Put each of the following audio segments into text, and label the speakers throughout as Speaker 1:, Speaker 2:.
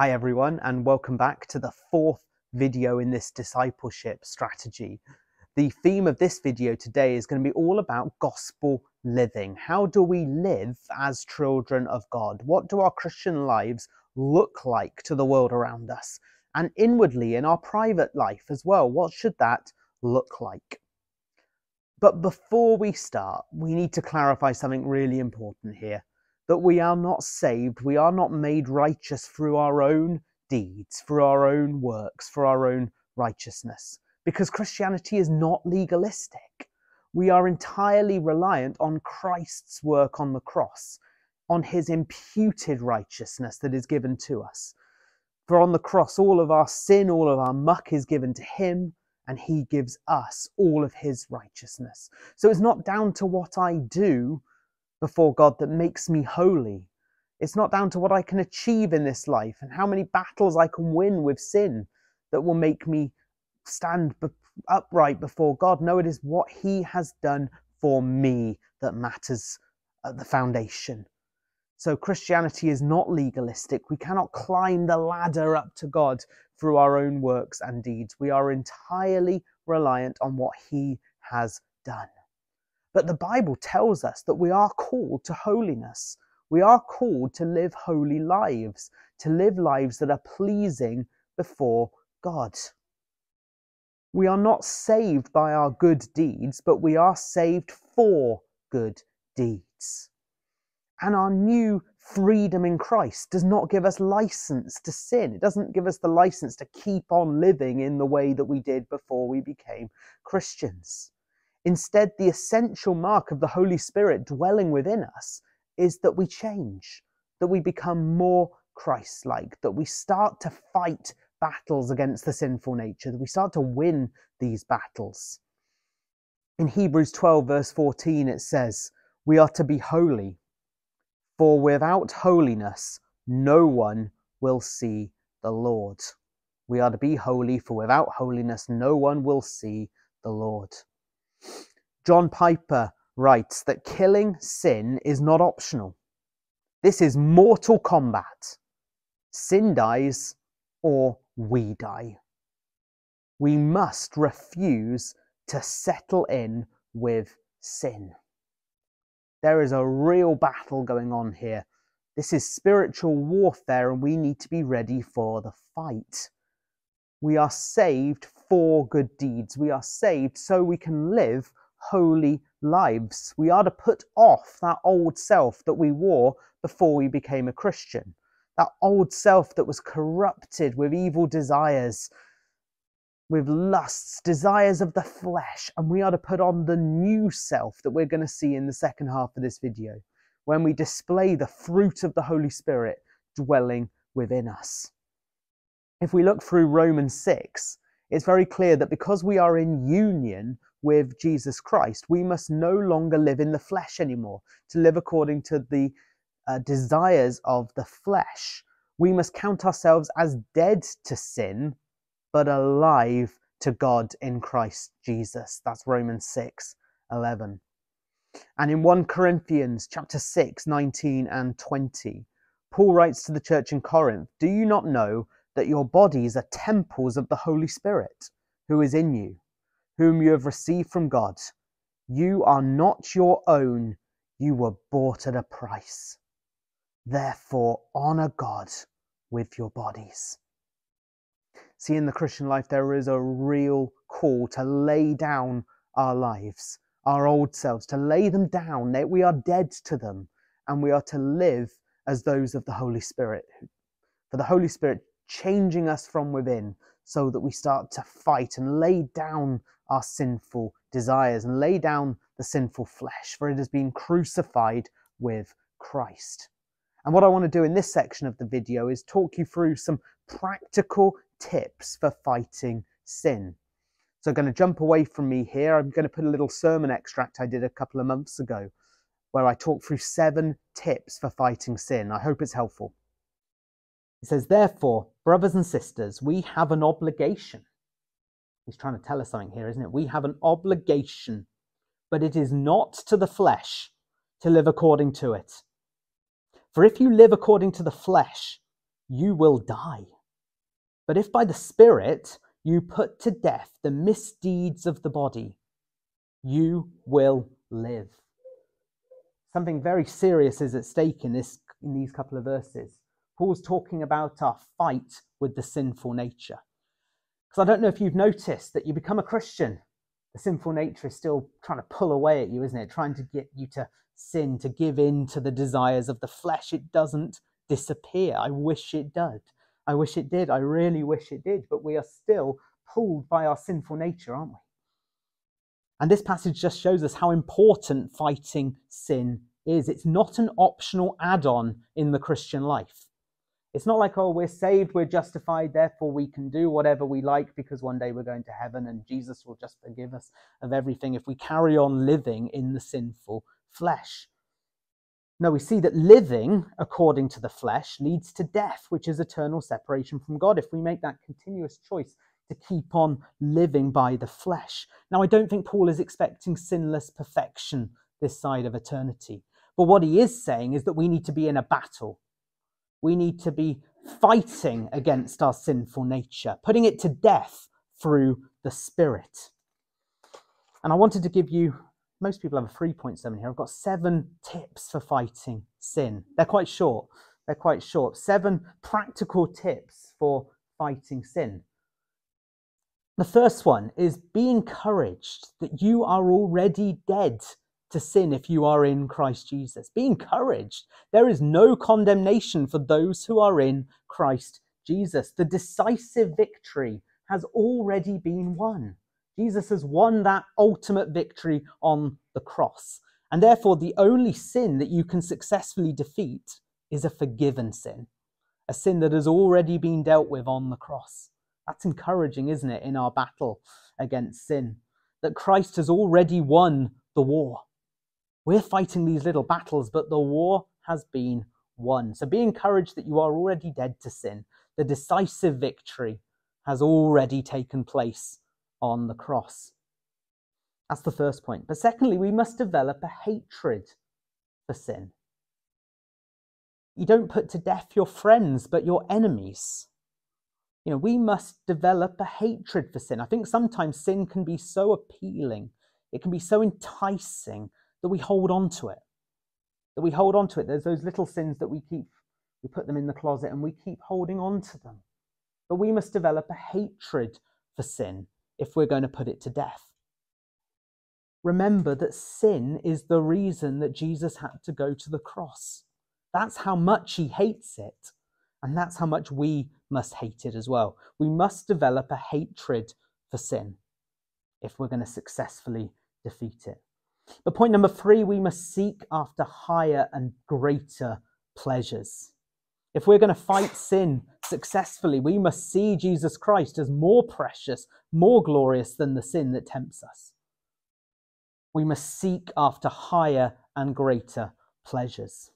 Speaker 1: Hi, everyone, and welcome back to the fourth video in this discipleship strategy. The theme of this video today is going to be all about gospel living. How do we live as children of God? What do our Christian lives look like to the world around us? And inwardly in our private life as well, what should that look like? But before we start, we need to clarify something really important here that we are not saved, we are not made righteous through our own deeds, through our own works, for our own righteousness. Because Christianity is not legalistic. We are entirely reliant on Christ's work on the cross, on his imputed righteousness that is given to us. For on the cross, all of our sin, all of our muck is given to him, and he gives us all of his righteousness. So it's not down to what I do before God that makes me holy. It's not down to what I can achieve in this life and how many battles I can win with sin that will make me stand upright before God. No, it is what He has done for me that matters at the foundation. So Christianity is not legalistic. We cannot climb the ladder up to God through our own works and deeds. We are entirely reliant on what He has done. But the Bible tells us that we are called to holiness. We are called to live holy lives, to live lives that are pleasing before God. We are not saved by our good deeds, but we are saved for good deeds. And our new freedom in Christ does not give us license to sin. It doesn't give us the license to keep on living in the way that we did before we became Christians. Instead, the essential mark of the Holy Spirit dwelling within us is that we change, that we become more Christ like, that we start to fight battles against the sinful nature, that we start to win these battles. In Hebrews 12, verse 14, it says, We are to be holy, for without holiness, no one will see the Lord. We are to be holy, for without holiness, no one will see the Lord. John Piper writes that killing sin is not optional. This is mortal combat. Sin dies or we die. We must refuse to settle in with sin. There is a real battle going on here. This is spiritual warfare, and we need to be ready for the fight. We are saved for good deeds. We are saved so we can live holy lives. We are to put off that old self that we wore before we became a Christian, that old self that was corrupted with evil desires, with lusts, desires of the flesh, and we are to put on the new self that we're going to see in the second half of this video when we display the fruit of the Holy Spirit dwelling within us. If we look through Romans 6, it's very clear that because we are in union with Jesus Christ, we must no longer live in the flesh anymore. To live according to the uh, desires of the flesh, we must count ourselves as dead to sin, but alive to God in Christ Jesus. That's Romans 6 11. And in 1 Corinthians chapter 6, 19 and 20, Paul writes to the church in Corinth, Do you not know that your bodies are temples of the Holy Spirit who is in you, whom you have received from God. You are not your own, you were bought at a price. Therefore, honor God with your bodies. See, in the Christian life, there is a real call to lay down our lives, our old selves, to lay them down. We are dead to them, and we are to live as those of the Holy Spirit. For the Holy Spirit changing us from within so that we start to fight and lay down our sinful desires and lay down the sinful flesh, for it has been crucified with Christ. And what I want to do in this section of the video is talk you through some practical tips for fighting sin. So I'm going to jump away from me here. I'm going to put a little sermon extract I did a couple of months ago where I talk through seven tips for fighting sin. I hope it's helpful. It says, Therefore, brothers and sisters, we have an obligation. He's trying to tell us something here, isn't it? We have an obligation, but it is not to the flesh to live according to it. For if you live according to the flesh, you will die. But if by the Spirit you put to death the misdeeds of the body, you will live. Something very serious is at stake in, this, in these couple of verses. Paul's talking about our fight with the sinful nature. Because I don't know if you've noticed that you become a Christian, the sinful nature is still trying to pull away at you, isn't it? Trying to get you to sin, to give in to the desires of the flesh. It doesn't disappear. I wish it did. I wish it did. I really wish it did. But we are still pulled by our sinful nature, aren't we? And this passage just shows us how important fighting sin is. It's not an optional add on in the Christian life. It's not like, oh, we're saved, we're justified, therefore we can do whatever we like because one day we're going to heaven and Jesus will just forgive us of everything if we carry on living in the sinful flesh. No, we see that living according to the flesh leads to death, which is eternal separation from God. If we make that continuous choice to keep on living by the flesh. Now, I don't think Paul is expecting sinless perfection this side of eternity. But what he is saying is that we need to be in a battle. We need to be fighting against our sinful nature, putting it to death through the Spirit. And I wanted to give you most people have a three point seven here. I've got seven tips for fighting sin. They're quite short. They're quite short. Seven practical tips for fighting sin. The first one is be encouraged that you are already dead to sin if you are in Christ Jesus. Be encouraged. There is no condemnation for those who are in Christ Jesus. The decisive victory has already been won. Jesus has won that ultimate victory on the cross. And therefore, the only sin that you can successfully defeat is a forgiven sin, a sin that has already been dealt with on the cross. That's encouraging, isn't it, in our battle against sin? That Christ has already won the war. We're fighting these little battles, but the war has been won. So be encouraged that you are already dead to sin. The decisive victory has already taken place on the cross. That's the first point. But secondly, we must develop a hatred for sin. You don't put to death your friends, but your enemies. You know, we must develop a hatred for sin. I think sometimes sin can be so appealing, it can be so enticing that we hold on to it. That we hold on to it. There's those little sins that we keep, we put them in the closet and we keep holding on to them. But we must develop a hatred for sin if we're going to put it to death. Remember that sin is the reason that Jesus had to go to the cross. That's how much he hates it. And that's how much we must hate it as well. We must develop a hatred for sin if we're going to successfully defeat it. But point number three, we must seek after higher and greater pleasures. If we're going to fight sin successfully, we must see Jesus Christ as more precious, more glorious than the sin that tempts us. We must seek after higher and greater pleasures.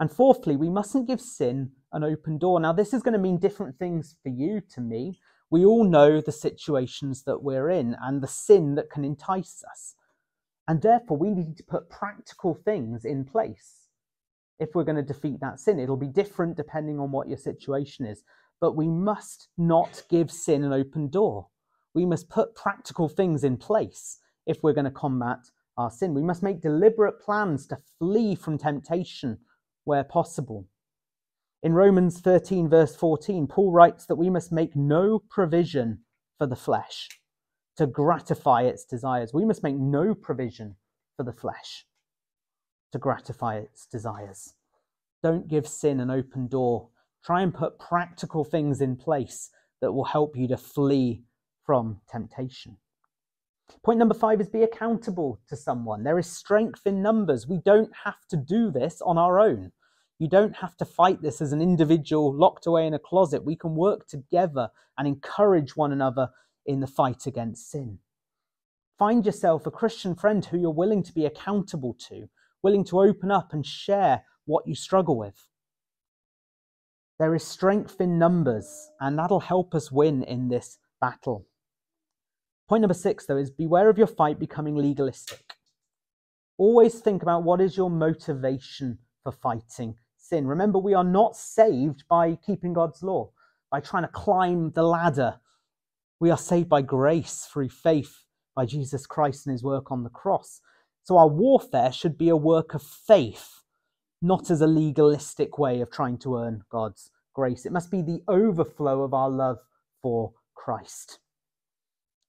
Speaker 1: And fourthly, we mustn't give sin an open door. Now, this is going to mean different things for you, to me. We all know the situations that we're in and the sin that can entice us. And therefore, we need to put practical things in place if we're going to defeat that sin. It'll be different depending on what your situation is. But we must not give sin an open door. We must put practical things in place if we're going to combat our sin. We must make deliberate plans to flee from temptation where possible. In Romans 13, verse 14, Paul writes that we must make no provision for the flesh to gratify its desires. We must make no provision for the flesh to gratify its desires. Don't give sin an open door. Try and put practical things in place that will help you to flee from temptation. Point number five is be accountable to someone. There is strength in numbers. We don't have to do this on our own. You don't have to fight this as an individual locked away in a closet. We can work together and encourage one another in the fight against sin. Find yourself a Christian friend who you're willing to be accountable to, willing to open up and share what you struggle with. There is strength in numbers, and that'll help us win in this battle. Point number six, though, is beware of your fight becoming legalistic. Always think about what is your motivation for fighting sin. Remember, we are not saved by keeping God's law, by trying to climb the ladder. We are saved by grace through faith by Jesus Christ and his work on the cross. So our warfare should be a work of faith, not as a legalistic way of trying to earn God's grace. It must be the overflow of our love for Christ.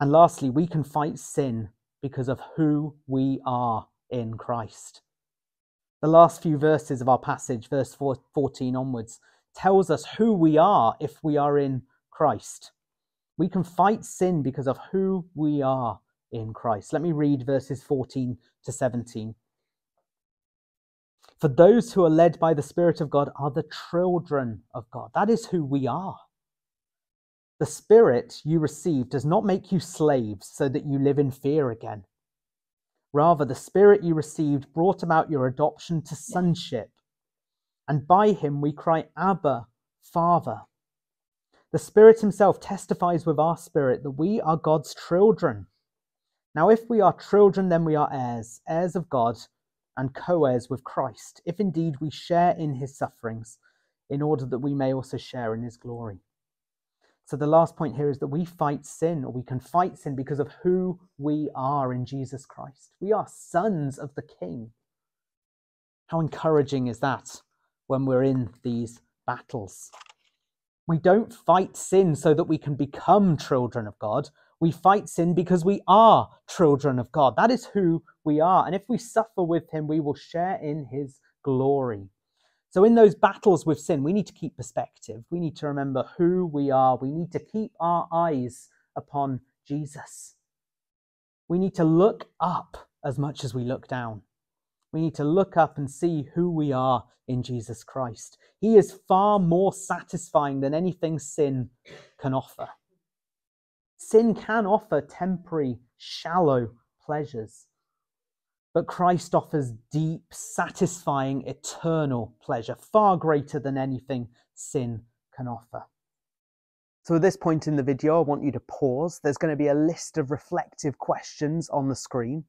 Speaker 1: And lastly, we can fight sin because of who we are in Christ. The last few verses of our passage, verse 14 onwards, tells us who we are if we are in Christ. We can fight sin because of who we are in Christ. Let me read verses 14 to 17. For those who are led by the Spirit of God are the children of God. That is who we are. The Spirit you receive does not make you slaves so that you live in fear again. Rather, the Spirit you received brought about your adoption to sonship. And by him we cry, Abba, Father. The Spirit Himself testifies with our spirit that we are God's children. Now, if we are children, then we are heirs, heirs of God, and co heirs with Christ, if indeed we share in His sufferings, in order that we may also share in His glory. So the last point here is that we fight sin, or we can fight sin because of who we are in Jesus Christ. We are sons of the King. How encouraging is that when we're in these battles? We don't fight sin so that we can become children of God. We fight sin because we are children of God. That is who we are. And if we suffer with Him, we will share in His glory. So, in those battles with sin, we need to keep perspective. We need to remember who we are. We need to keep our eyes upon Jesus. We need to look up as much as we look down. We need to look up and see who we are in Jesus Christ. He is far more satisfying than anything sin can offer. Sin can offer temporary, shallow pleasures. But Christ offers deep, satisfying, eternal pleasure, far greater than anything sin can offer. So, at this point in the video, I want you to pause. There's going to be a list of reflective questions on the screen,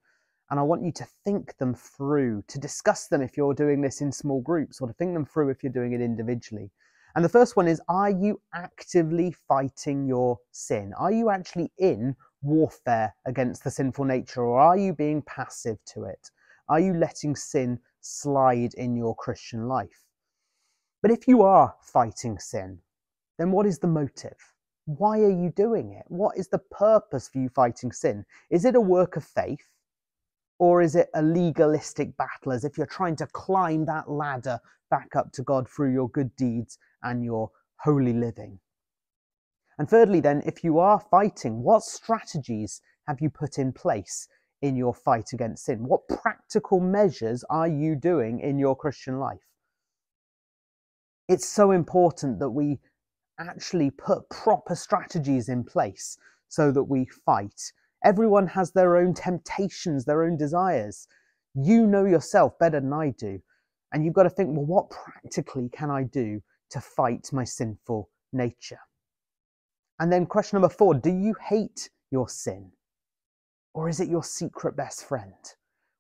Speaker 1: and I want you to think them through, to discuss them if you're doing this in small groups, or to think them through if you're doing it individually. And the first one is Are you actively fighting your sin? Are you actually in warfare against the sinful nature, or are you being passive to it? Are you letting sin slide in your Christian life? But if you are fighting sin, then what is the motive? Why are you doing it? What is the purpose for you fighting sin? Is it a work of faith? Or is it a legalistic battle as if you're trying to climb that ladder back up to God through your good deeds and your holy living? And thirdly, then, if you are fighting, what strategies have you put in place in your fight against sin? What practical measures are you doing in your Christian life? It's so important that we actually put proper strategies in place so that we fight. Everyone has their own temptations, their own desires. You know yourself better than I do. And you've got to think, well, what practically can I do to fight my sinful nature? And then question number four do you hate your sin? Or is it your secret best friend?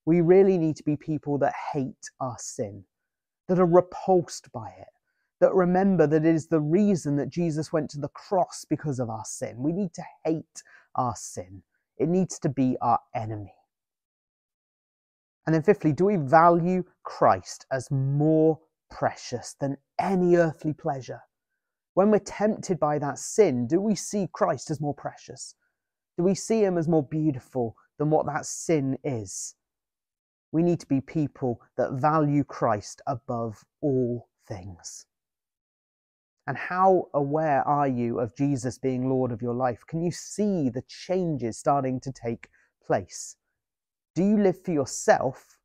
Speaker 1: We really need to be people that hate our sin, that are repulsed by it, that remember that it is the reason that Jesus went to the cross because of our sin. We need to hate our sin, it needs to be our enemy. And then, fifthly, do we value Christ as more precious than any earthly pleasure? when we're tempted by that sin, do we see Christ as more precious? Do we see him as more beautiful than what that sin is? We need to be people that value Christ above all things. And how aware are you of Jesus being Lord of your life? Can you see the changes starting to take place? Do you live for yourself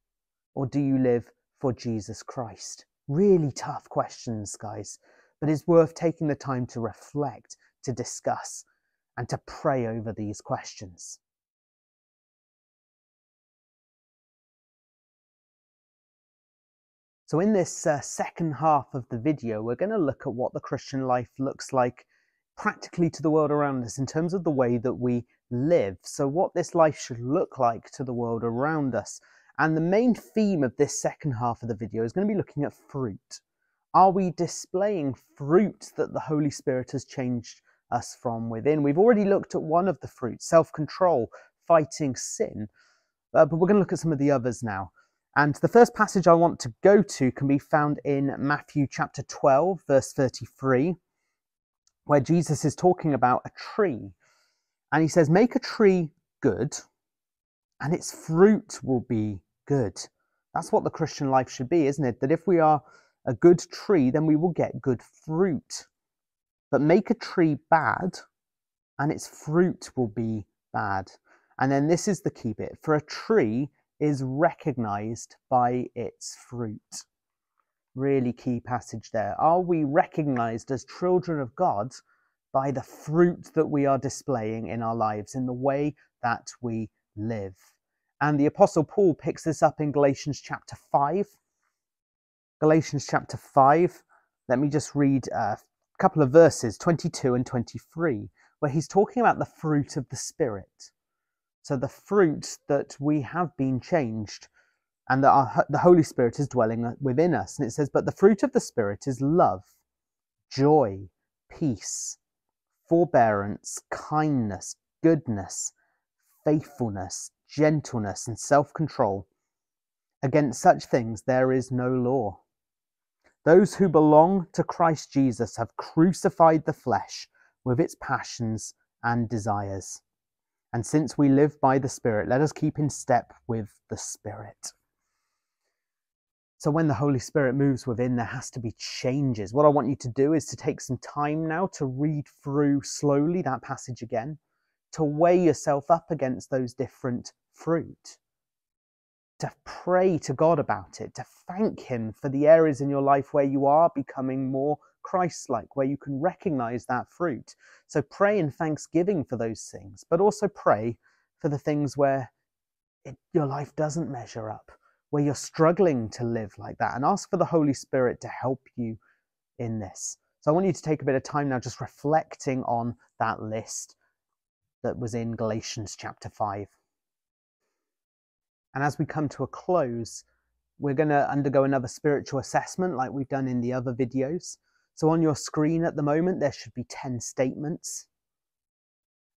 Speaker 1: or do you live for Jesus Christ? Really tough questions, guys but it's worth taking the time to reflect, to discuss, and to pray over these questions. So in this uh, second half of the video, we're going to look at what the Christian life looks like practically to the world around us in terms of the way that we live. So what this life should look like to the world around us. And the main theme of this second half of the video is going to be looking at fruit. Are we displaying fruit that the Holy Spirit has changed us from within? We've already looked at one of the fruits self control, fighting sin, uh, but we're going to look at some of the others now. And the first passage I want to go to can be found in Matthew chapter 12, verse 33, where Jesus is talking about a tree. And he says, Make a tree good, and its fruit will be good. That's what the Christian life should be, isn't it? That if we are a good tree, then we will get good fruit. But make a tree bad, and its fruit will be bad. And then this is the key bit for a tree is recognized by its fruit. Really key passage there. Are we recognized as children of God by the fruit that we are displaying in our lives, in the way that we live? And the Apostle Paul picks this up in Galatians chapter 5. Galatians chapter 5. Let me just read a couple of verses, 22 and 23, where he's talking about the fruit of the Spirit. So the fruit that we have been changed and that our, the Holy Spirit is dwelling within us. And it says, But the fruit of the Spirit is love, joy, peace, forbearance, kindness, goodness, faithfulness, gentleness, and self control. Against such things there is no law. Those who belong to Christ Jesus have crucified the flesh with its passions and desires. And since we live by the Spirit, let us keep in step with the Spirit. So, when the Holy Spirit moves within, there has to be changes. What I want you to do is to take some time now to read through slowly that passage again, to weigh yourself up against those different fruit, to pray to God about it, to thank Him for the areas in your life where you are becoming more Christ like, where you can recognize that fruit. So pray in thanksgiving for those things, but also pray for the things where it, your life doesn't measure up, where you're struggling to live like that, and ask for the Holy Spirit to help you in this. So I want you to take a bit of time now just reflecting on that list that was in Galatians chapter 5. And as we come to a close, we're going to undergo another spiritual assessment like we've done in the other videos. So on your screen at the moment, there should be 10 statements.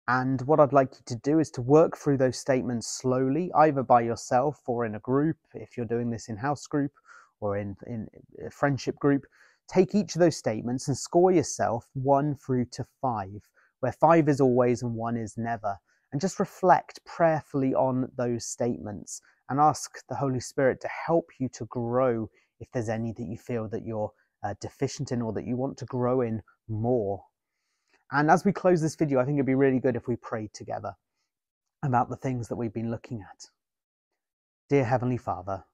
Speaker 1: And what I'd like you to do is to work through those statements slowly, either by yourself or in a group, if you're doing this in house group or in, in a friendship group. Take each of those statements and score yourself one through to five, where five is always and one is never. And just reflect prayerfully on those statements and ask the Holy Spirit to help you to grow if there's any that you feel that you're uh, deficient in or that you want to grow in more. And as we close this video, I think it'd be really good if we prayed together about the things that we've been looking at. Dear Heavenly Father,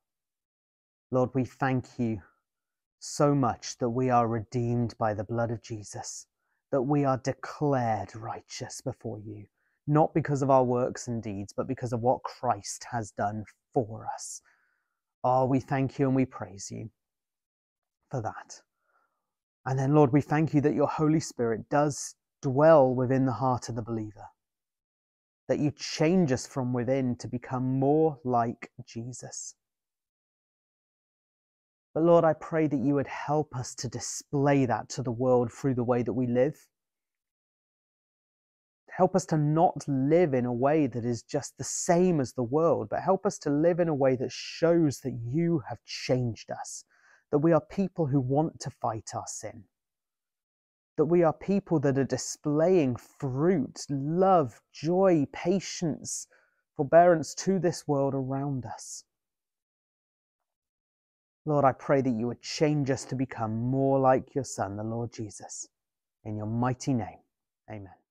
Speaker 1: Lord, we thank you so much that we are redeemed by the blood of Jesus, that we are declared righteous before you, not because of our works and deeds, but because of what Christ has done for us. Oh, we thank you and we praise you for that. And then, Lord, we thank you that your Holy Spirit does dwell within the heart of the believer, that you change us from within to become more like Jesus. But Lord, I pray that you would help us to display that to the world through the way that we live. Help us to not live in a way that is just the same as the world, but help us to live in a way that shows that you have changed us, that we are people who want to fight our sin, that we are people that are displaying fruit, love, joy, patience, forbearance to this world around us. Lord, I pray that you would change us to become more like your Son, the Lord Jesus. In your mighty name, amen.